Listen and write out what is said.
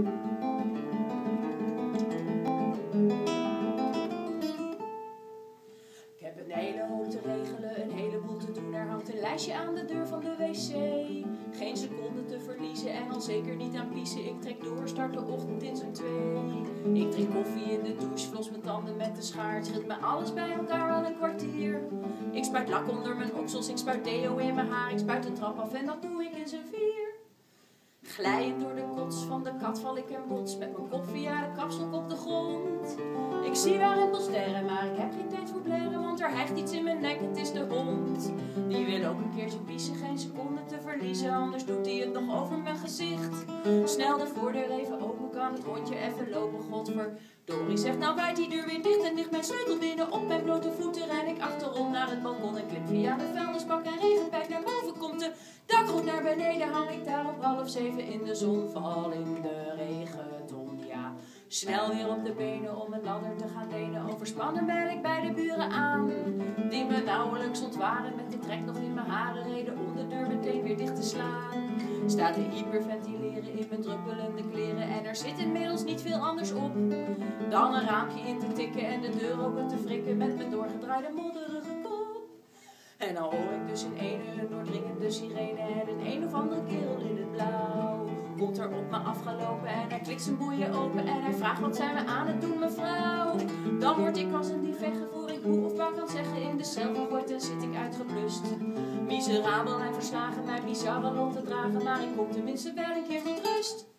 Ik heb een hele hoop te regelen, een heleboel te doen. Er hangt een lijstje aan de deur van de wc. Geen seconde te verliezen en al zeker niet aan piezen. Ik trek door, start de ochtend in zo'n twee. Ik drink koffie in de douche, flos mijn tanden met de schaar. Schud me alles bij elkaar al een kwartier. Ik spuit lak onder mijn oksels, ik spuit deo in mijn haar. Ik spuit de trap af en dat doe ik in z'n vier. Glijend door de kots van de kat val ik en bots met mijn kop via de kapsel op de grond. Ik zie waar het sterren, maar ik heb geen tijd voor blaren, want er hijgt iets in mijn nek, het is de hond. Die wil ook een keertje piezen, geen seconde te verliezen, anders doet hij het nog over mijn gezicht. Snel de voordeur even open, kan het hondje even lopen, godverdorie. Zegt nou waait die deur weer dicht en ligt mijn sleutel binnen op mijn blote voeten. Ren ik achterom naar het balkon en klim via de vuilnisbak en regenpijp naar boven komt de dakgoed naar beneden. Hang ik half zeven in de zon, val in de regenton, ja. Snel weer op de benen om een ladder te gaan lenen. Overspannen bel ik bij de buren aan. Die me nauwelijks ontwaren met de trek nog in mijn haren. Reden om de deur meteen weer dicht te slaan. Staat te hyperventileren in mijn druppelende kleren. En er zit inmiddels niet veel anders op. Dan een raampje in te tikken en de deur open te frikken. Met mijn doorgedraaide modderige kop. En dan hoor ik dus in ene een doordringende sirene. En een een of andere kerel in komt er op me afgelopen en hij klikt zijn boeien open en hij vraagt wat zijn we aan het doen mevrouw. Dan word ik als een dief voor ik hoe of waar kan zeggen in de cel gegooid en zit ik uitgeblust. Miserabel en verslagen mijn bizarre lot te dragen, maar ik kom tenminste wel een keer tot rust.